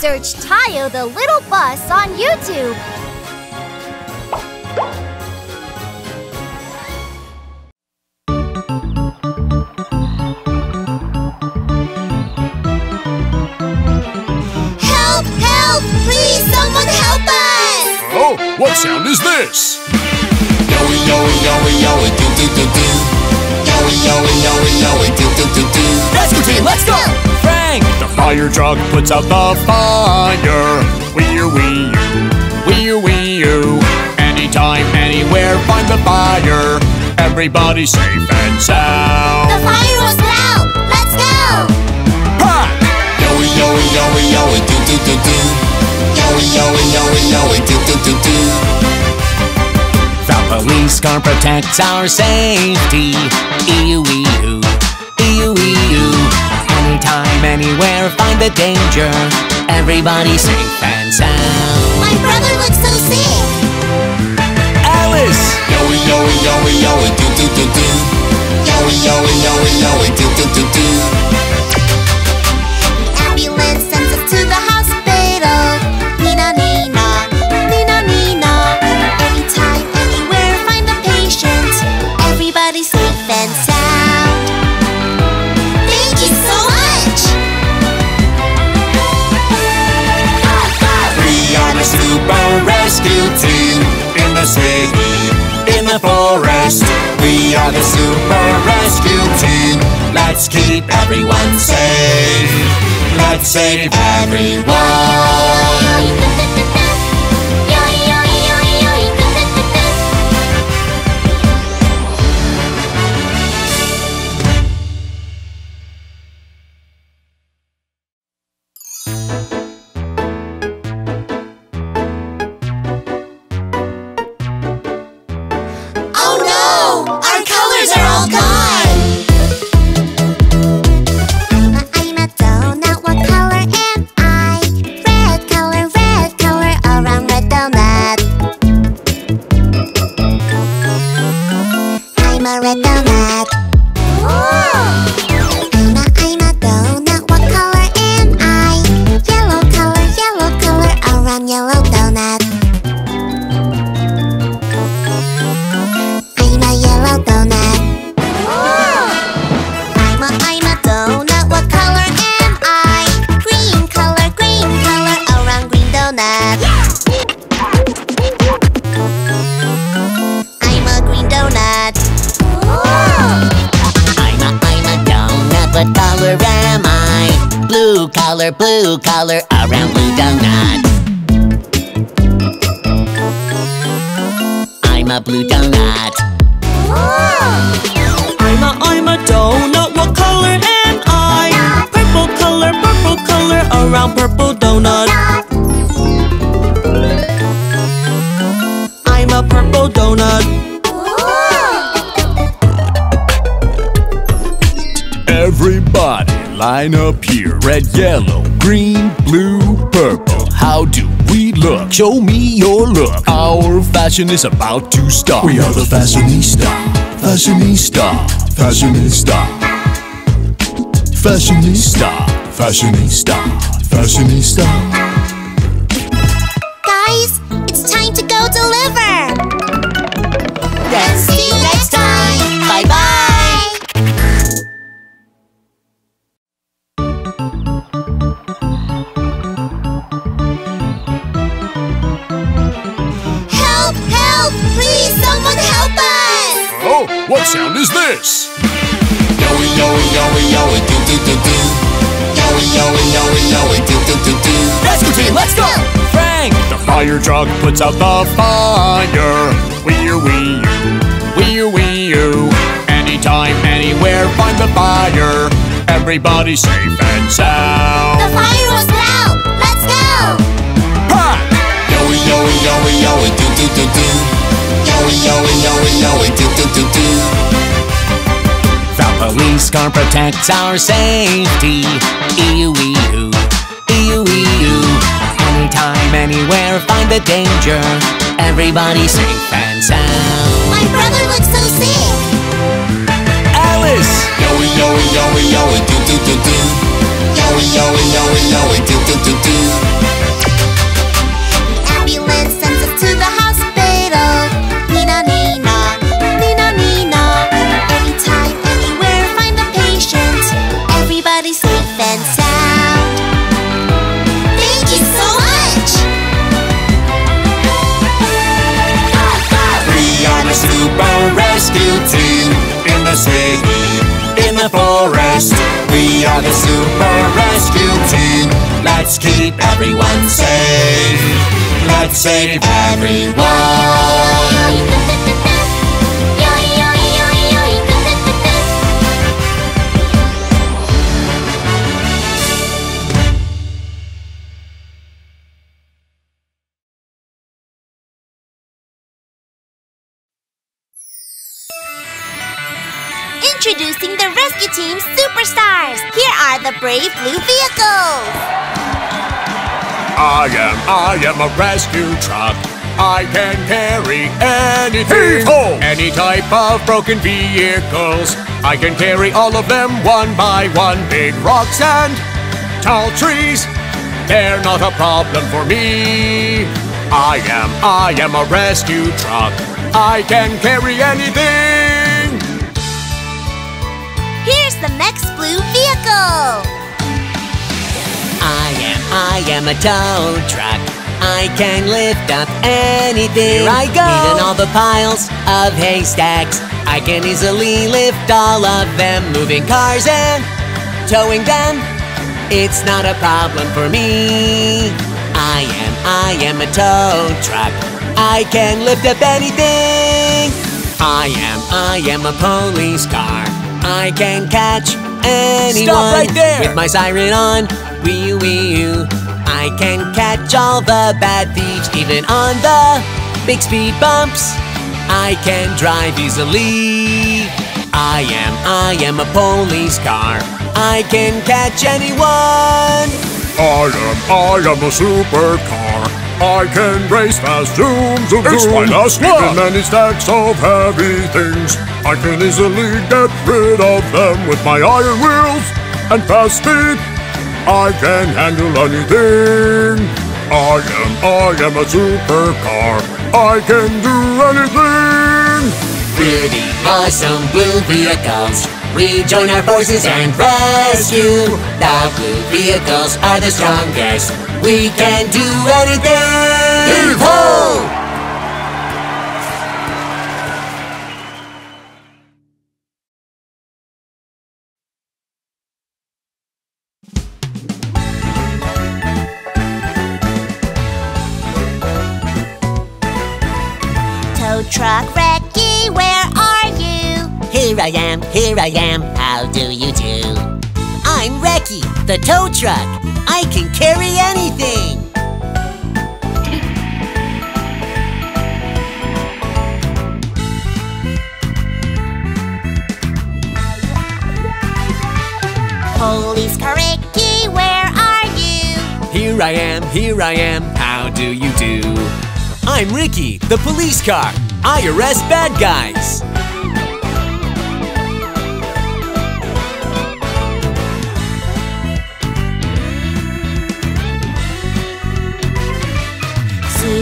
Search Tayo the Little Bus on YouTube. Help! Help! Please, someone help us! Oh, what sound is this? Yoey, yoey, yoey, yoey, do do do do. Yoey, yoey, yoey, yoey, do do do do. Rescue team, let's go! Frank! The fire truck puts out the fire. Wee wee wee wee Anytime, anywhere, find the fire. Everybody safe and sound. The fire was loud! Let's go! Ha! Yoey, yoey, yoey, yoey, do do do do. Yoey, yoey, yoey, yoey, do do do do. The police car protects our safety. Ew-wee-oo, ew-wee-oo. Anytime, anywhere, find the danger. Everybody safe and sound. My brother looks so sick! Alice! Yoey, yoey, yoey, yoey, do do do do. Yoey, yoey, yoey, yoey, do do do do. In the in the forest. We are the super rescue team. Let's keep everyone safe. Let's save everyone. Fashion is about to start. We are the fashionista. Fashionista. Fashionista. Fashionista. Fashionista. Fashionista. Guys, fire truck puts out the fire. Wee wee wee wee Anytime, anywhere, find the fire. Everybody safe and sound. The fire was loud! Let's go! Ha! Yoey, yoey, yoey, yoey, do do do do. Yoey, yoey, yoey, yoey, do do do do. The police car protects our safety. Ew-wee-oo, ew-wee-oo. Anytime, anywhere, find the danger. Everybody safe and sound. My brother looks so sick! Alice! Yoey, yoey, yoey, yoey, do do do do. Yoey, yoey, yoey, yoey, do do do do. as in the forest. We are the super rescue team. Let's keep everyone safe. Let's save everyone. Introducing the rescue team superstars. Here are the brave blue vehicles. I am, I am a rescue truck. I can carry anything. Heave-ho! Any type of broken vehicles. I can carry all of them one by one. Big rocks and tall trees. They're not a problem for me. I am, I am a rescue truck. I can carry anything. Here's the next blue vehicle. I am, I am a tow truck. I can lift up anything. Here I go. Even all the piles of haystacks. I can easily lift all of them. Moving cars and towing them. It's not a problem for me. I am, I am a tow truck. I can lift up anything. I am, I am a police car. I can catch anyone. right there. With my siren on, wee wee I can catch all the bad thieves, even on the big speed bumps. I can drive easily. I am, I am a police car. I can catch anyone. I am, I am a supercar. I can race fast, zoom, zoom, It's zoom. my last Even lap. many stacks of heavy things. I can easily get rid of them with my iron wheels and fast speed. I can handle anything. I am, I am a supercar. I can do anything. Pretty awesome blue vehicles. Rejoin our forces and rescue. The blue vehicles are the strongest. We can do anything. Heave-ho! Here I am, how do you do? I'm Recky, the tow truck. I can carry anything. Police car Ricky, where are you? Here I am, here I am, how do you do? I'm Ricky, the police car. I arrest bad guys.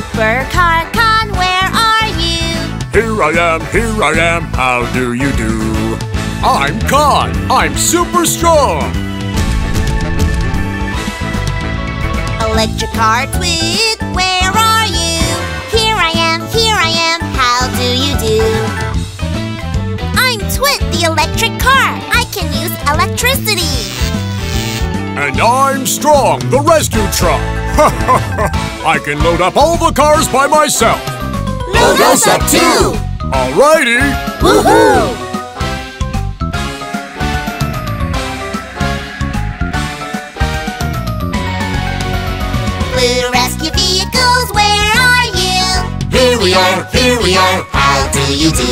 Supercar Con, where are you? Here I am, here I am, how do you do? I'm Con, I'm super strong. Electric car Twit, where are you? Here I am, here I am, how do you do? I'm Twit, the electric car. I can use electricity. And I'm Strong, the rescue truck. I can load up all the cars by myself. Load us up too. Alrighty. Woohoo! Blue rescue vehicles, where are you? Here we are, here we are, how do you do?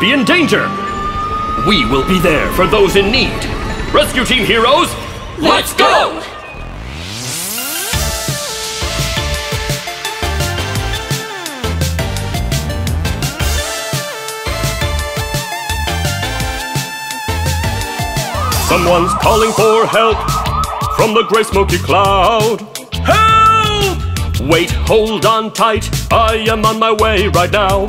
be in danger. We will be there for those in need. Rescue team heroes, let's go! Someone's calling for help from the gray smoky cloud. Help! Wait, hold on tight. I am on my way right now.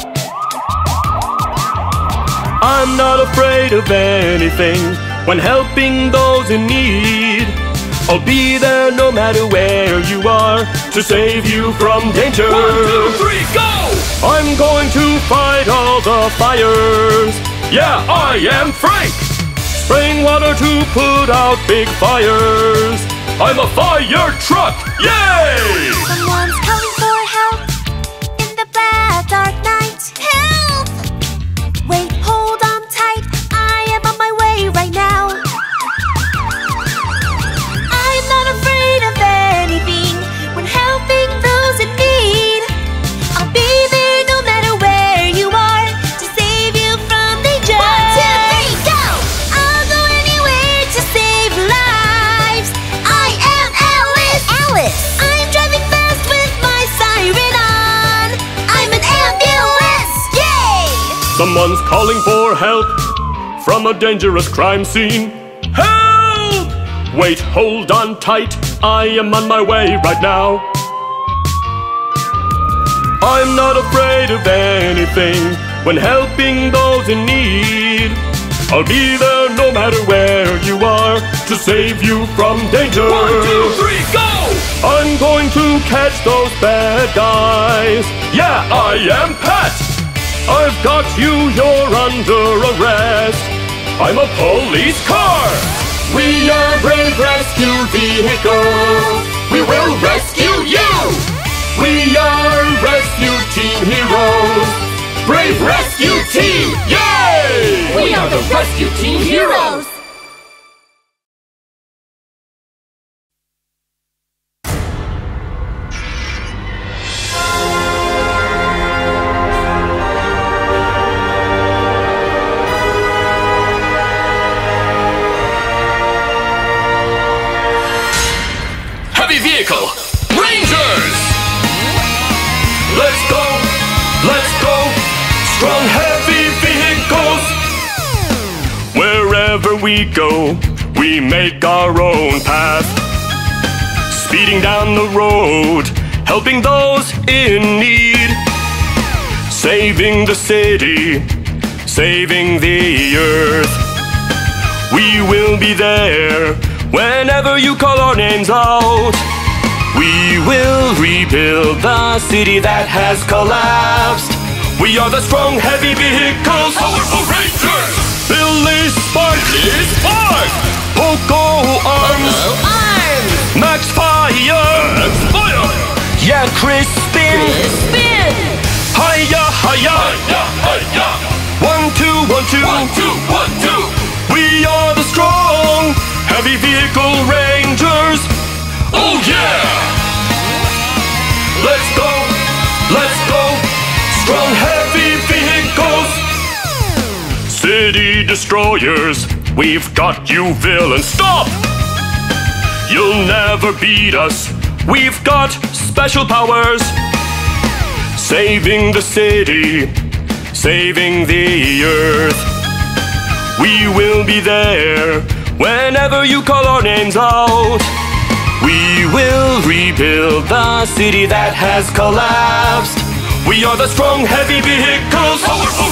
I'm not afraid of anything when helping those in need. I'll be there no matter where you are to save you from danger. One, two, three, go! I'm going to fight all the fires. Yeah, I am Frank. Spraying water to put out big fires. I'm a fire truck! Yay! Someone's Someone's calling for help from a dangerous crime scene. Help! Wait, hold on tight. I am on my way right now. I'm not afraid of anything when helping those in need. I'll be there no matter where you are to save you from danger. One, two, three, go! I'm going to catch those bad guys. Yeah, I am Pat. I've got you, you're under arrest. I'm a police car. We are brave rescue vehicles. We will rescue you. We are rescue team heroes. Brave rescue team, yay! We are the rescue team heroes. Go, we make our own path. Speeding down the road, helping those in need. Saving the city, saving the earth. We will be there whenever you call our names out. We will rebuild the city that has collapsed. We are the strong, heavy vehicles. Powerful Rangers! Billy Sparky Spark! Poco Arms! Arms! Max Fire! Max Fire! Yeah, Crispin! Spin! Hiya, hiya! Hiya, hiya! One, two, one, two! One, two, one, two! We are the strong, heavy vehicle rangers! Oh yeah! Let's go! City destroyers, we've got you villains! Stop! You'll never beat us! We've got special powers! Saving the city, saving the earth. We will be there whenever you call our names out. We will rebuild the city that has collapsed. We are the strong, heavy vehicles. Powerful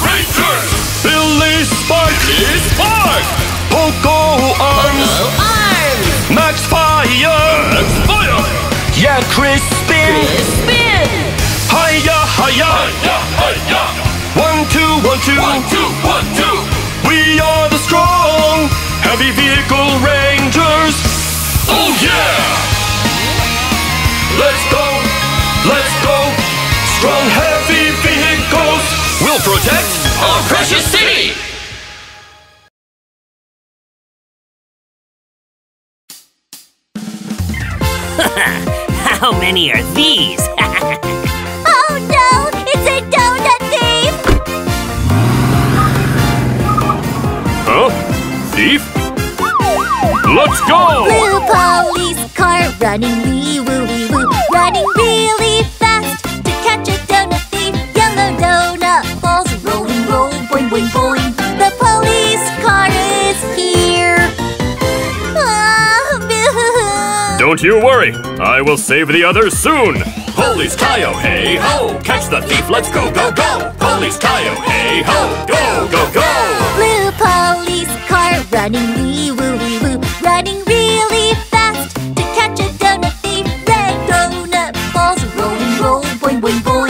Billy Sparky Spark! Poco Arms! Arms! Max Fire! Max Fire! Yeah, Crispin! Spin! Hiya, hiya! Hiya, hiya! One, two, one, two! One, two, one, two! We are the strong, heavy vehicle rangers! Oh yeah! Let's go! Let's go! Strong, heavy vehicles! We'll protect our precious city! How many are these? oh no! It's a donut thief! Huh? Thief? Let's go! Blue police car running wee woo wee woo, running really Don't you worry, I will save the others soon. Police Tayo, hey ho! Catch the thief, let's go, go, go! Police Tayo, hey ho! Go, go, go! Blue police car running wee woo wee woo, running really fast to catch a donut thief. Red donut balls rolling, roll, boing, boing, boing.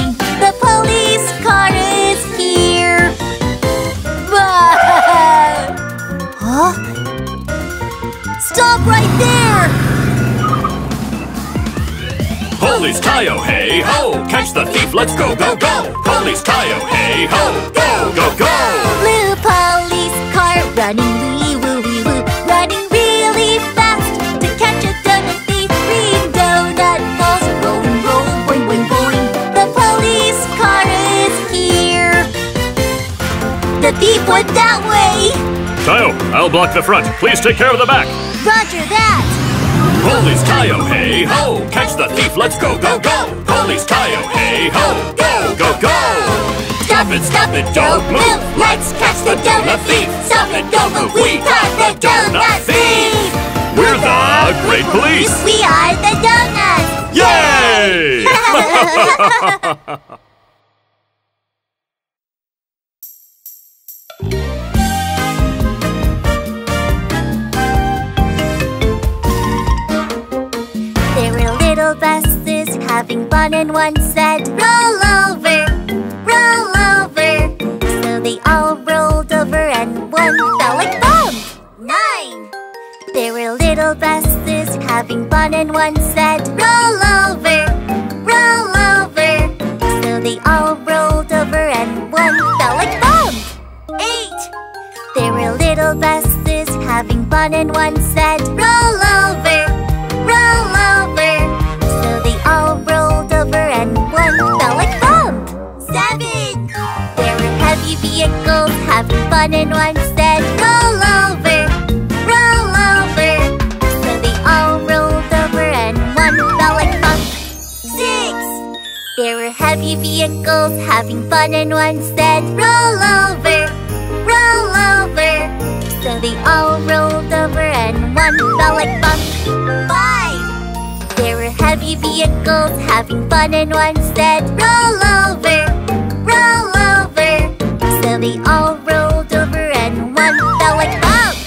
Police Tayo, hey ho! Catch the thief, let's go, go, go! Police Tayo, hey ho! Go, go, go! Blue police car running wee woo wee woo, running really fast to catch a donut thief. Green donut balls rolling, roll, boing, boing, boing. The police car is here. The thief went that way. Tayo, I'll block the front. Please take care of the back. Roger that. Police Tayo, hey ho! Catch the thief, let's go, go, go! Police Tayo, hey ho! Go, go, go! Stop it, stop it, don't move. Let's catch the donut thief. Stop it, don't move. We caught the donut thief. We're the Great Police! We are the donuts. Yay! fun, and one said, Roll over, roll over. So they all rolled over, and one fell like bomb. Nine. There were little buses having fun, and one said, Roll over, roll over. So they all rolled over, and one fell like bomb. Eight. There were little buses having fun, and one said, vehicles having fun, and one said, Roll over, roll over. So they all rolled over, and one fell like bomb. Six. There were heavy vehicles having fun, and one said, Roll over, roll over. So they all rolled over, and one fell like bump. Five. There were heavy vehicles having fun, and one said, Roll over, roll over. They all rolled over, and one fell like bump.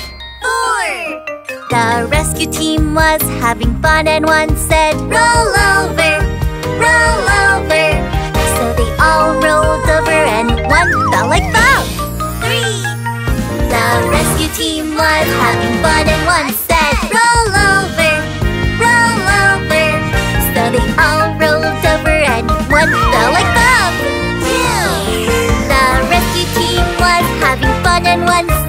Four. The rescue team was having fun, and one said, Roll over, roll over. So they all rolled over, and one fell like bump. Three. The rescue team was having fun, and one said, Roll over, roll over. So they all rolled over, and one fell like bump. Rescue team was having fun, and one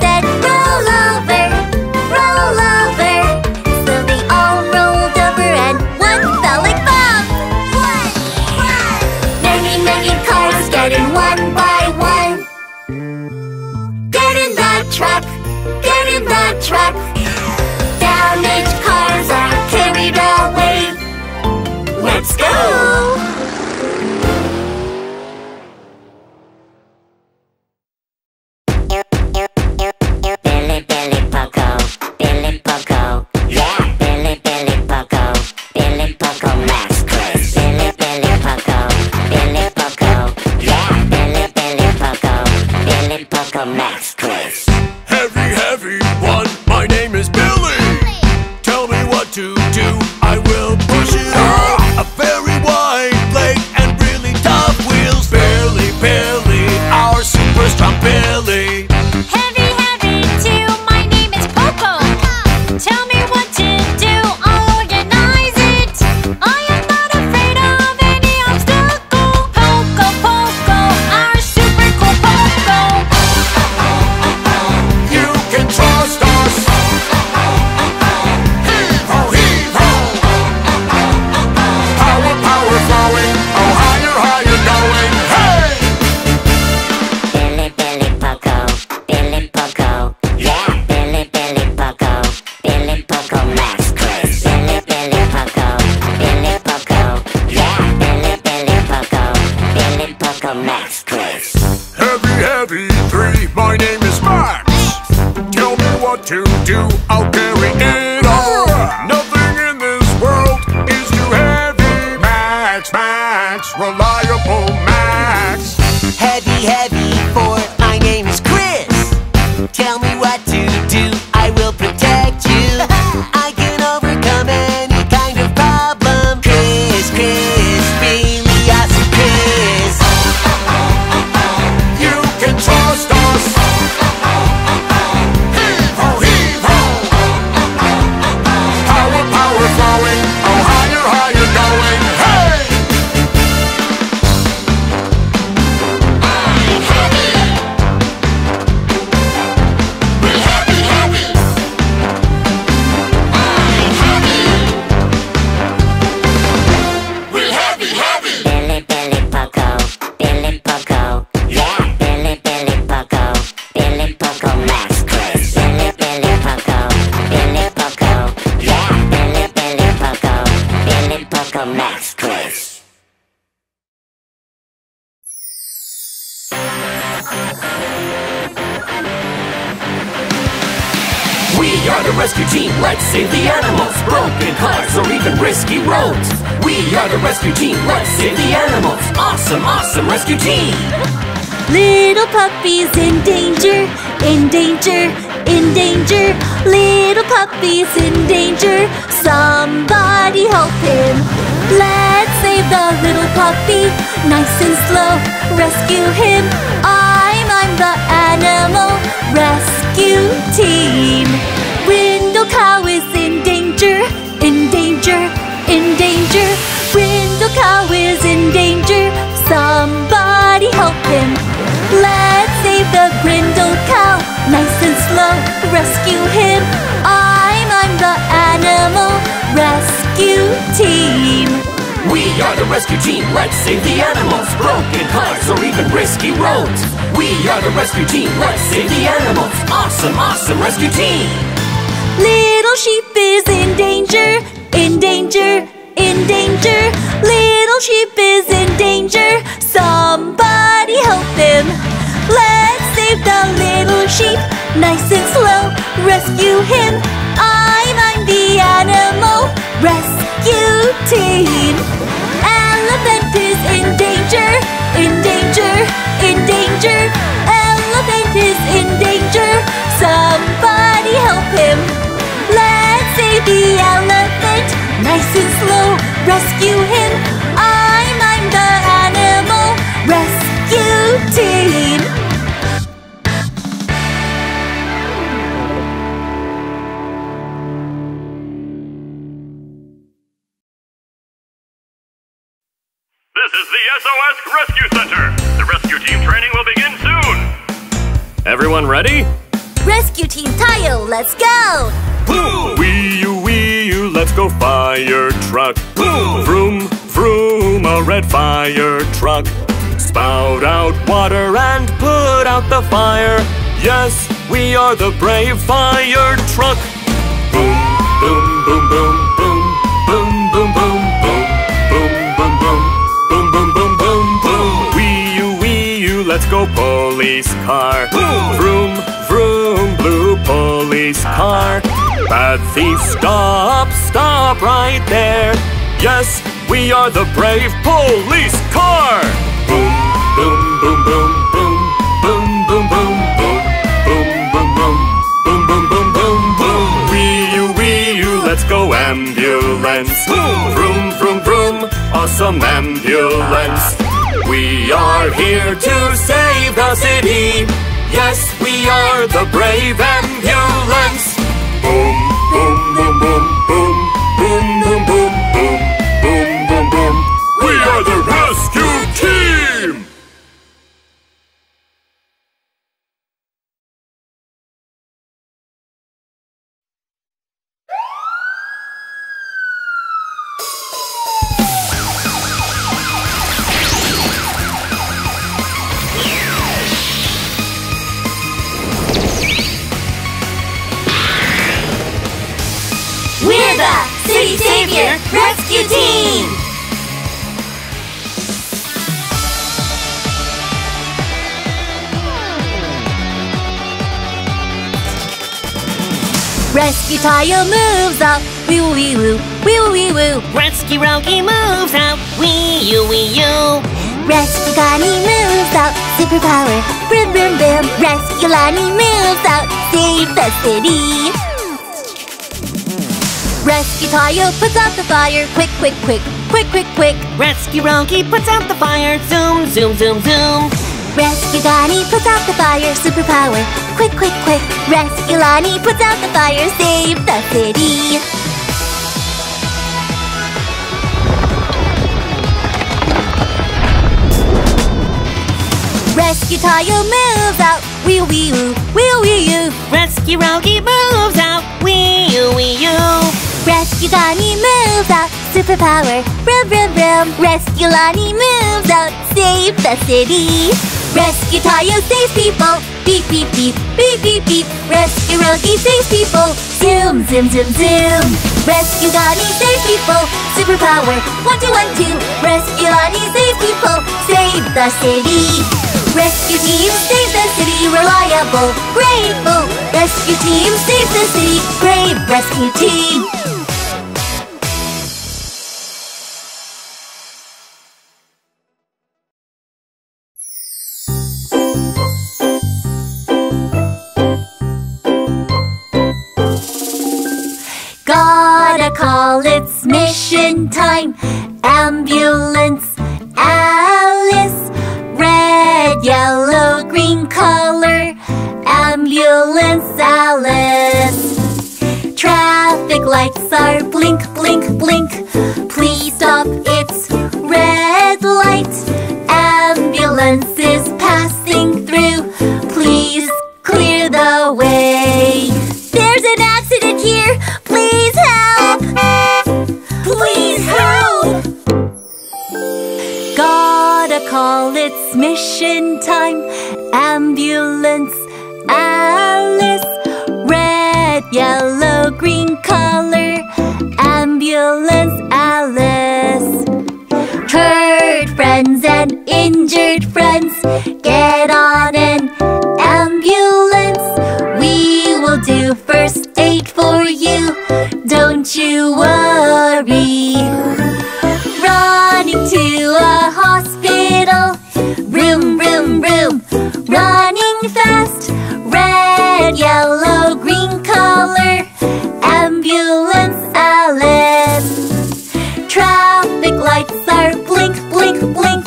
team, let's save the animals Broken cars or even risky roads We are the rescue team, let's save the animals Awesome, awesome rescue team Little sheep is in danger, in danger, in danger. Little sheep is in danger. Somebody help him. Let's save the little sheep. Nice and slow, rescue him. I'm, I'm the animal rescue team. In danger. Elephant is in danger. Somebody help him. Let's save the elephant. Nice and slow, rescue him. I'm, I'm the animal rescue team. This is the SOS Rescue ready? Rescue Team Tayo, let's go! Boom! Wee you, wee you, let's go fire truck. Boom! Vroom, vroom, a red fire truck. Spout out water and put out the fire. Yes, we are the brave fire truck. Boom, boom, boom, boom, boom, boom, boom, boom, boom, boom, boom, boom, boom, boom, boom, boom, boom. Let's go police car. Boom! Vroom, vroom, blue police car. Bad thief, stop, stop right there. Yes, we are the brave police car. Boom, boom, boom, boom, boom, boom, boom, boom, boom, boom, boom, boom, boom, boom, boom, boom, boom. Wee you, wee you, let's go ambulance. Vroom, vroom, vroom, awesome ambulance. We are here to save the city. Yes, we are the brave ambulance. Boom, boom, boom, boom, boom, boom, boom, boom, boom, Rescue moves. Wee woo wee woo, woo wee woo. Rescue Rogi moves out. Wee you, wee you. Gani moves out, superpower, brim brim brim. Rescue Lani moves out, save the city. Rescue Tayo puts out the fire. Quick, quick, quick, quick, quick, quick. Rescue Rogi puts out the fire. Zoom, zoom, zoom, zoom. Rescue Gani puts out the fire, superpower, quick, quick, quick. Rescue Lani puts out the fire, save the city. Rescue Tayo moves out. Wee wee woo, wee wee woo. Rescue Rogi moves out. Wee you, wee you. Rescue Gani moves out, superpower, brim brim brim. Rescue Lani moves out, save the city. Rescue Tayo saves people. Beep beep beep, beep beep beep. Rescue Rogi saves people. Zoom zoom zoom zoom. Rescue Gani saves people. Superpower, one two one two. Rescue Lani saves people. Save the city. Rescue team saves the city. Reliable, grateful. Rescue team saves the city. Brave rescue team. Time. Ambulance, Alice. Red, yellow, green color. Ambulance, Alice. Traffic lights are blink, blink, blink. Please stop, it's red light. Ambulance is passing through. Call it's mission time. Ambulance, Alice. Red, yellow, green color. Ambulance, Alice. Hurt friends and injured friends, get on an ambulance. We will do first aid for you. Don't you worry. Running to a hospital. Room, room, room. Running fast. Red, yellow, green color. Ambulance, Alice. Traffic lights are blink, blink, blink.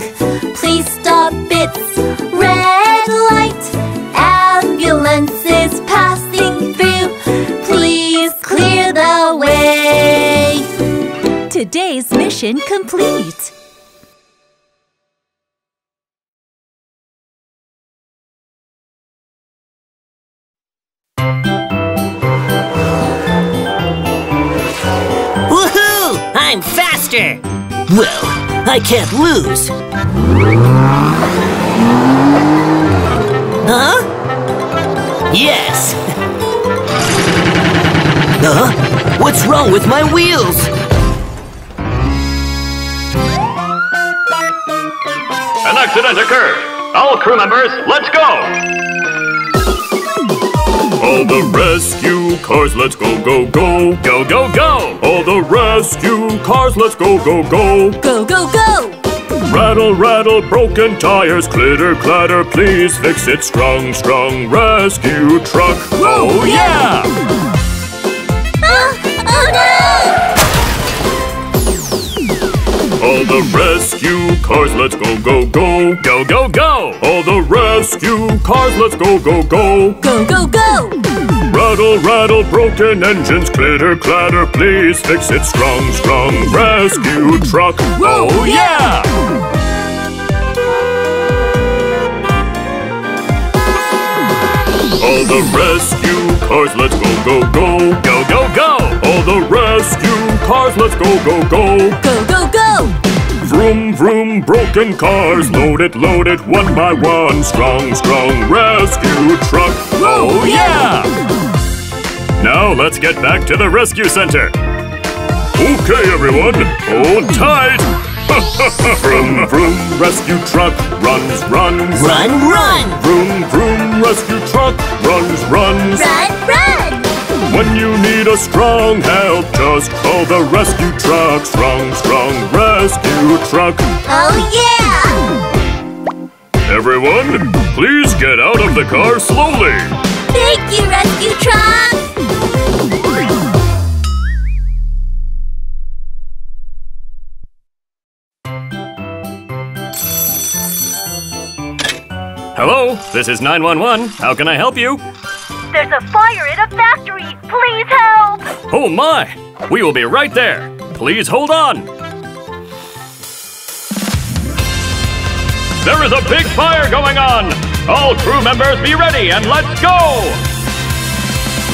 Please stop, it's red light. Ambulance is passing through. Please clear the way. Today's mission complete. Faster. Well, I can't lose. Huh? Yes. Huh? What's wrong with my wheels? An accident occurred. All crew members, let's go! All the rescue cars, let's go, go, go! Go, go, go! All the rescue cars, let's go, go, go! Go, go, go! Rattle, rattle, broken tires, clitter, clatter, please fix it. Strong, strong rescue truck. Oh, yeah! All the rescue cars, let's go, go, go! Go, go, go! All the rescue cars, let's go, go, go! Go, go, go! Rattle, rattle, broken engines, clitter, clatter, please fix it. Strong, strong rescue truck. Oh, yeah! All the rescue cars, let's go, go, go! Go, go, go! All the rescue cars, let's go, go, go! Go, go, go! Vroom, vroom, broken cars, loaded, loaded, one by one. Strong, strong rescue truck. Oh, yeah! Now let's get back to the rescue center. Okay, everyone, hold tight. vroom, vroom, rescue truck runs, runs. Run, run! Vroom, vroom, rescue truck runs, runs. Run, run! When you need a strong help, just call the rescue truck. Strong, strong rescue truck. Oh yeah! Everyone, please get out of the car slowly. Thank you, rescue truck! Hello, this is 911. How can I help you? There's a fire in a factory! Please help! Oh my! We will be right there. Please hold on. There is a big fire going on. All crew members be ready and let's go!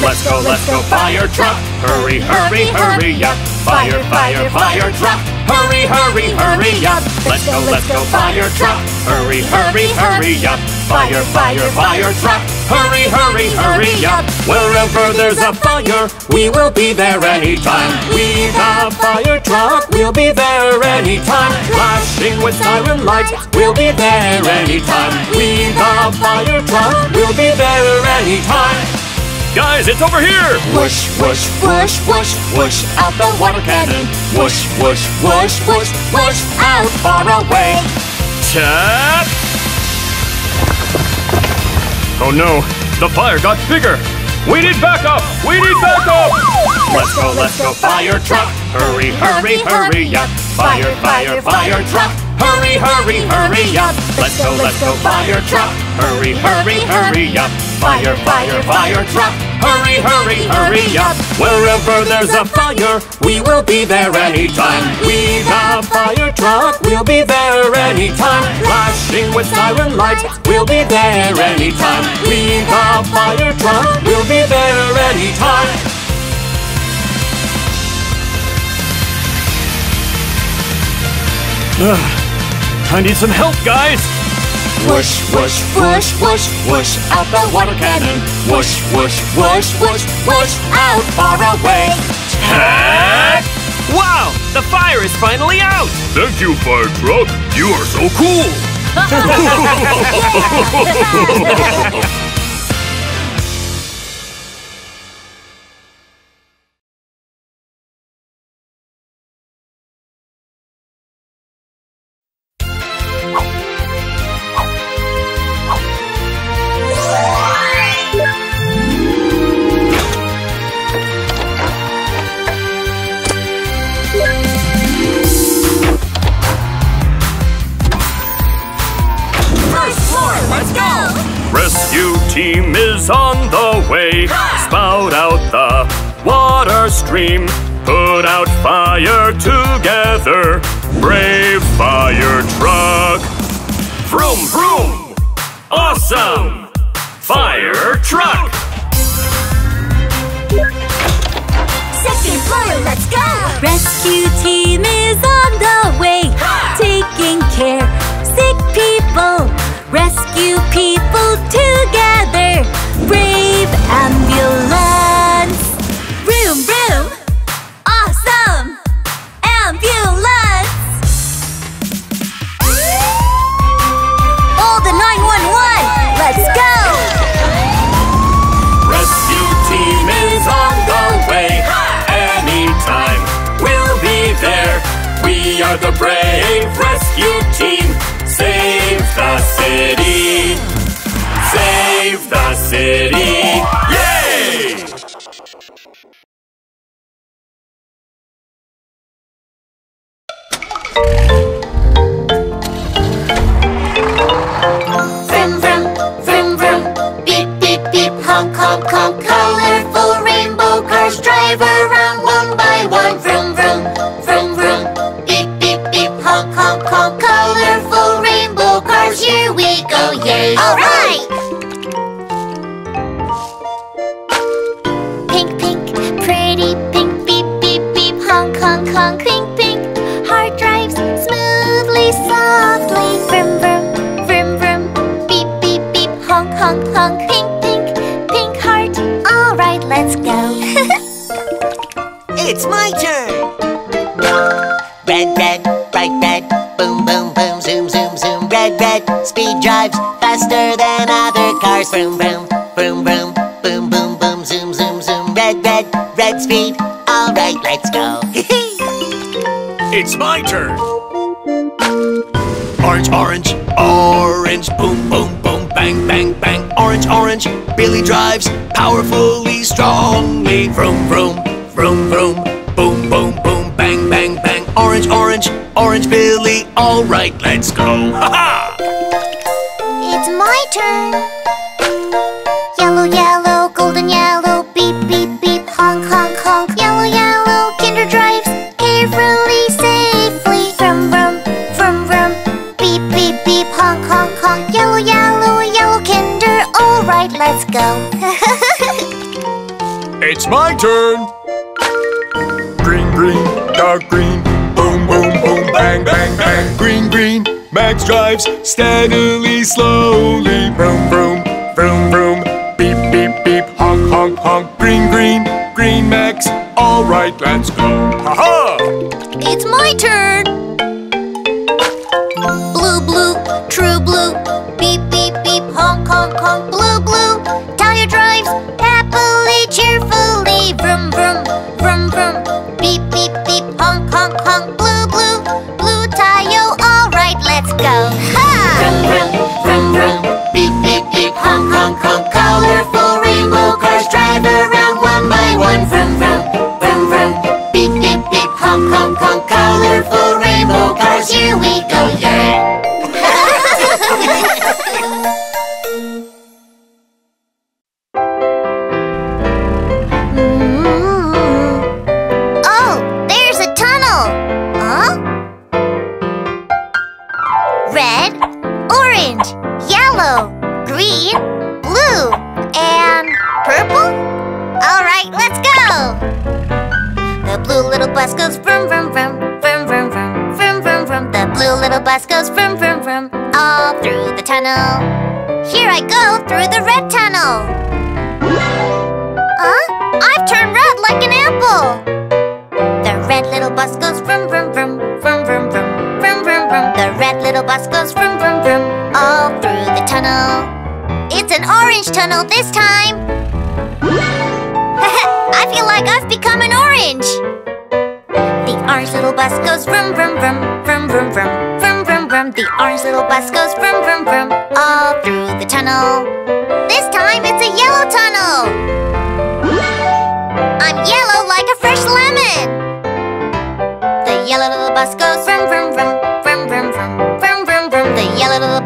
Let's go, let's go, fire truck. Hurry, hurry, hurry up. Fire, fire, fire truck. Hurry, hurry, hurry up. Let's go, let's go, fire truck. Hurry, hurry, hurry up. Fire, fire, fire truck. Hurry, hurry, hurry up. Wherever there's a fire, we will be there anytime. We the fire truck, we'll be there anytime. Flashing with siren lights, we'll be there anytime. We the fire truck, we'll be there anytime. Guys, it's over here! Whoosh, whoosh, whoosh, whoosh, whoosh out the water cannon. Whoosh, whoosh, whoosh, whoosh, whoosh out far away. Tap! Oh no, the fire got bigger. We need backup! We need backup! Let's go, let's go, fire truck! Hurry, hurry, hurry up! Fire, fire, fire truck! Hurry, hurry, hurry up! Let's go, let's go, fire truck! Hurry, hurry, hurry up! Fire, fire, fire truck! Hurry, hurry, hurry up! Wherever there's a fire, we will be there anytime. We the fire truck, we'll be there anytime. Flashing with siren lights, we'll be there anytime. We the fire truck, we'll be there anytime. I need some help, guys! Whoosh, whoosh, whoosh, whoosh, whoosh out the water cannon. Whoosh, whoosh, whoosh, whoosh, whoosh out far away. Heck! Wow! The fire is finally out! Thank you, fire truck. You are so cool. stream. Put out fire together. Brave fire truck. Vroom, vroom. Awesome. Red, speed drives faster than other cars. Vroom, vroom, vroom, vroom, boom, boom, boom, zoom, zoom, zoom. Red, red, red, speed. Alright, let's go. It's my turn. Orange, orange, orange, boom, boom, boom, bang, bang, bang. Orange, orange, Billy drives powerfully, strongly. Vroom, vroom, vroom, vroom, boom, boom, boom, bang, bang, bang. Orange, orange, orange, Billy. All right, let's go. Ha ha! Go. It's my turn. Green, green, dark green, boom, boom, boom, bang, bang, bang. Green, green, Max drives steadily, slowly. Vroom, vroom, vroom, vroom, beep, beep, beep, honk, honk, honk. Green, green, green Max. All right, let's go. Ha ha! It's my turn. Here we go, yeah.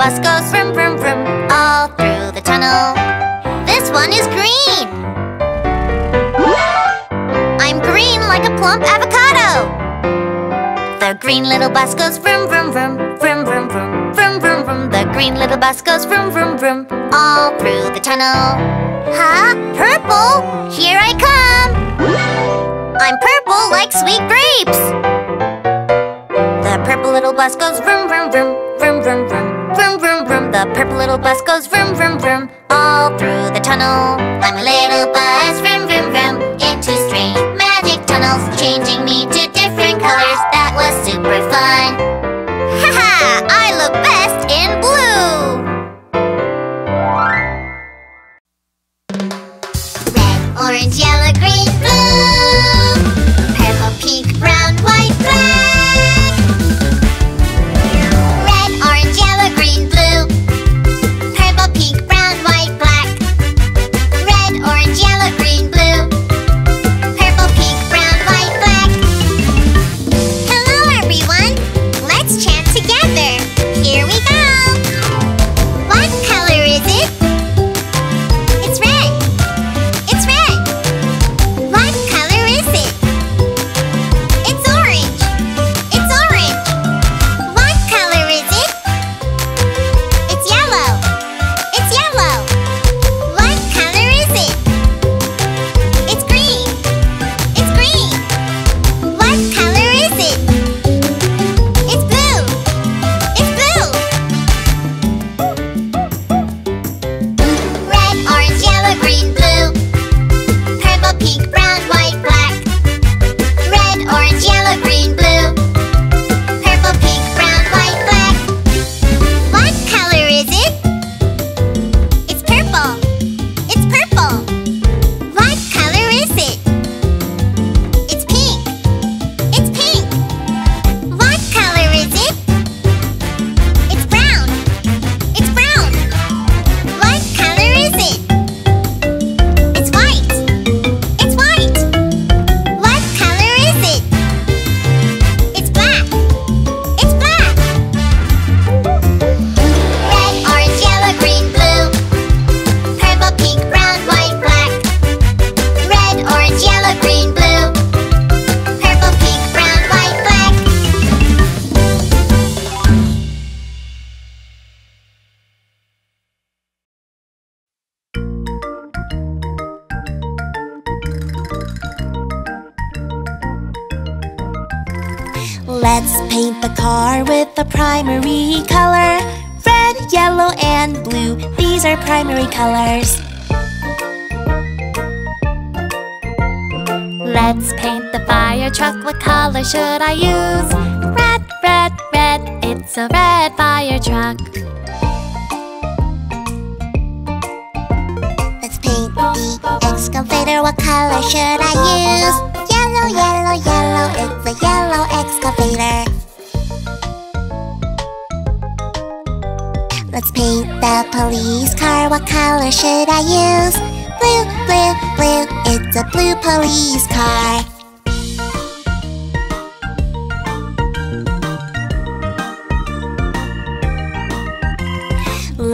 Bus goes vroom, vroom, vroom, all through the tunnel. This one is green. I'm green like a plump avocado. The green little bus goes vroom, vroom, vroom, vroom, vroom, vroom, vroom, vroom, vroom. The green little bus goes vroom, vroom, vroom, all through the tunnel. Huh? Purple? Here I come. I'm purple like sweet grapes. The purple little bus goes vroom, vroom, vroom, vroom, vroom, vroom, vroom, vroom, vroom. The purple little bus goes vroom, vroom, vroom, all through the tunnel. I'm a little bus, vroom, vroom, vroom, into strange magic tunnels, changing me to different colors. That was super fun. Haha! Should I use?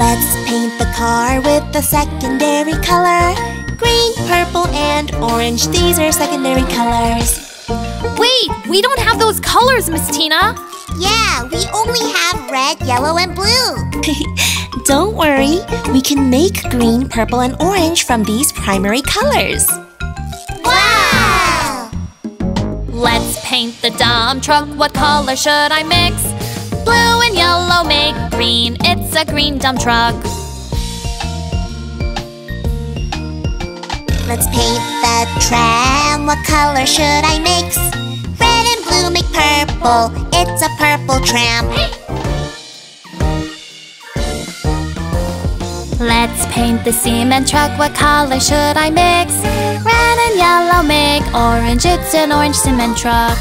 Let's paint the car with the secondary color. Green, purple, and orange. These are secondary colors. Wait, we don't have those colors, Miss Tina. Yeah, we only have red, yellow, and blue. Don't worry, we can make green, purple, and orange from these primary colors. Wow! Let's paint the dump truck. What color should I mix? Blue and yellow make green. It's a green dump truck. Let's paint the tram. What color should I mix? Red and blue make purple. It's a purple tram. Let's paint the cement truck. What color should I mix? Red and yellow make orange. It's an orange cement truck.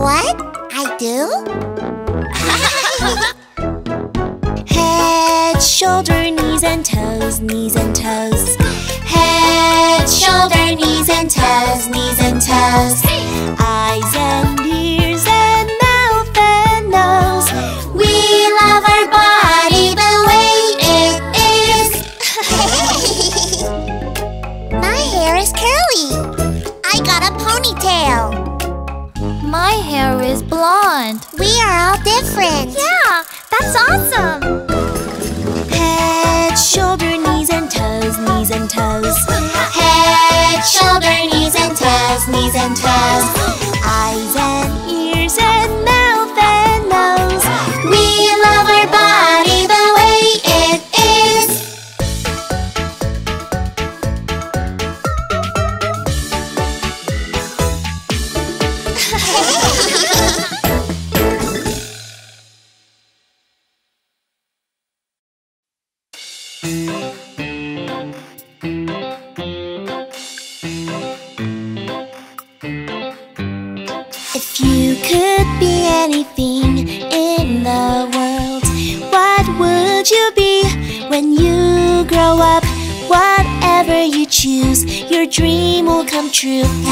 What? I do? Head, shoulder, knees and toes, knees and toes. Head, shoulder, knees and toes, knees and toes. Eyes different. Yeah, that's awesome. true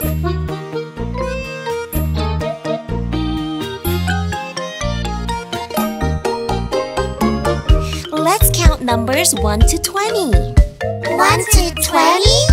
Let's count numbers 1 to 20. 1 to 20?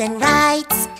And rights.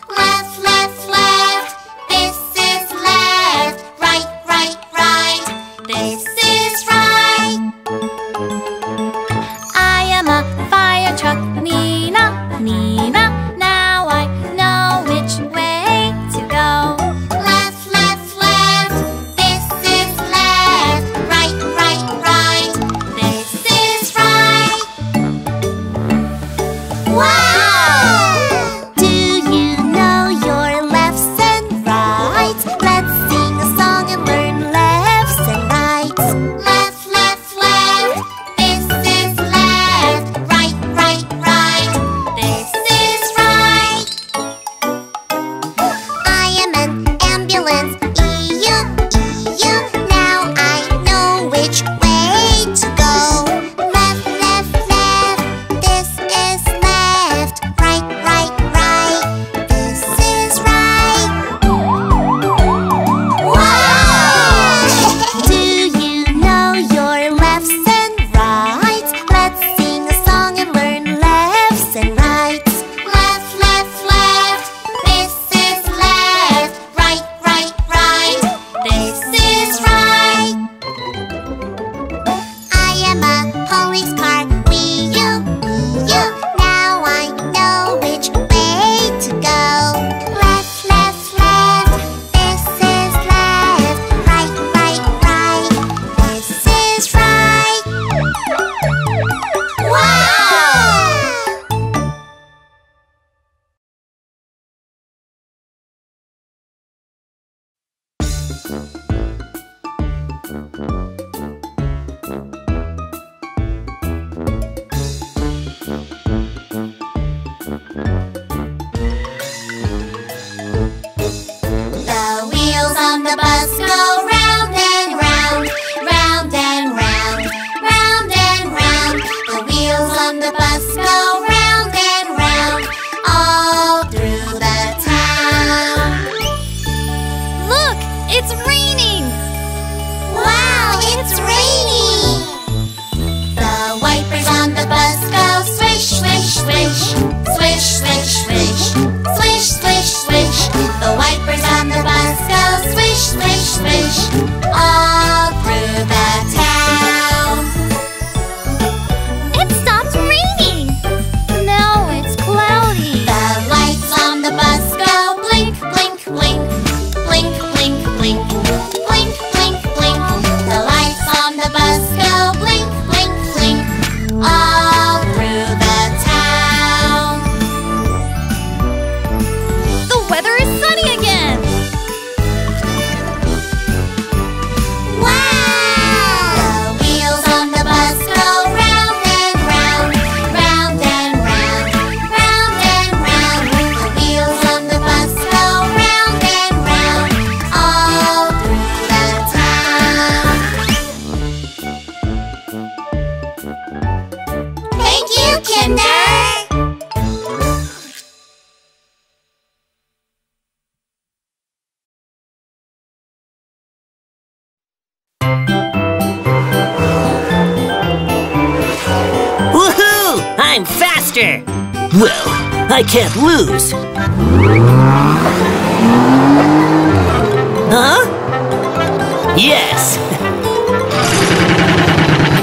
Yes.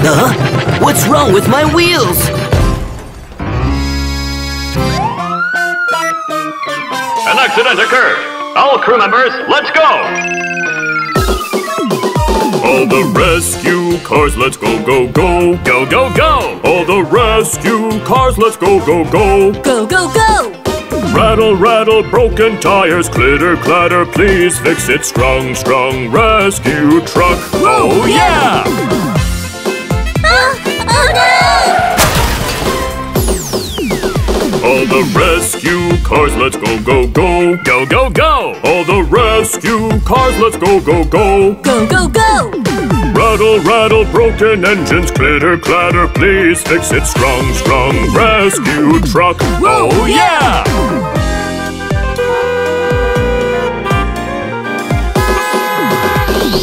Huh? What's wrong with my wheels? An accident occurred. All crew members, let's go! All the rescue cars, let's go, go, go! Go, go, go! All the rescue cars, let's go, go, go! Go, go, go! Rattle, rattle, broken tires, clitter, clatter, please fix it. Strong, strong rescue truck. Oh, yeah! Ah! Oh no! All the rescue cars, let's go, go, go! Go, go, go! All the rescue cars, let's go, go, go! Go, go, go! Rattle, rattle, broken engines, clitter, clatter, please fix it. Strong, strong rescue truck. Oh, yeah!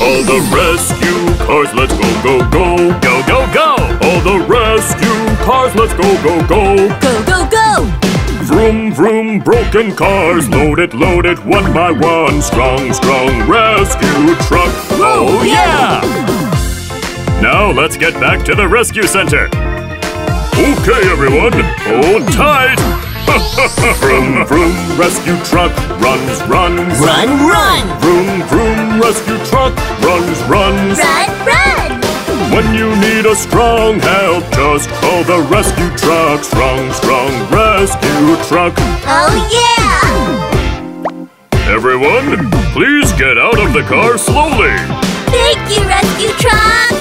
All the rescue cars, let's go, go, go! Go, go, go! All the rescue cars, let's go, go, go! Go, go, go! Vroom, vroom, broken cars, loaded, loaded, one by one. Strong, strong rescue truck. Oh, oh yeah! Now let's get back to the rescue center. Okay, everyone, hold tight. Vroom, vroom, rescue truck runs, runs. Run, run! Vroom, vroom, rescue truck runs, runs. Run, run! When you need a strong help, just call the rescue truck. Strong, strong rescue truck. Oh yeah! Everyone, please get out of the car slowly. Thank you, rescue truck!